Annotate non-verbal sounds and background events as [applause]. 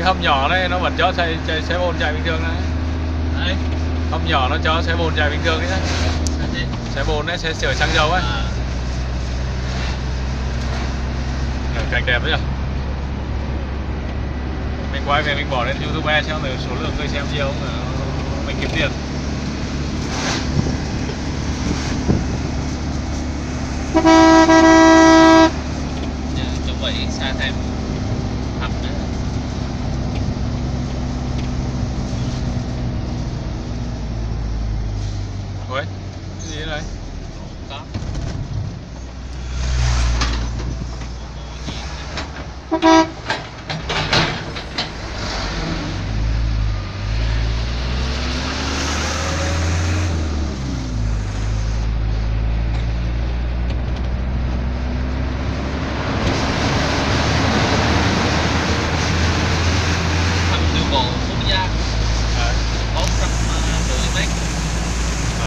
hầm nhỏ này nó vẫn cho xe, xe, xe bồn chạy bình thường đấy đấy. Hầm nhỏ nó cho xe bồn chạy bình thường đấy là xe bồn đấy xe sửa xăng dầu ấy. À, cảnh đẹp đấy nhỉ mình quay về mình bỏ lên youtube xem rồi số lượng người xem nhiều không là mình kiếm tiền. nhờ [laughs] Ôi, cái gì đấy có hầm đường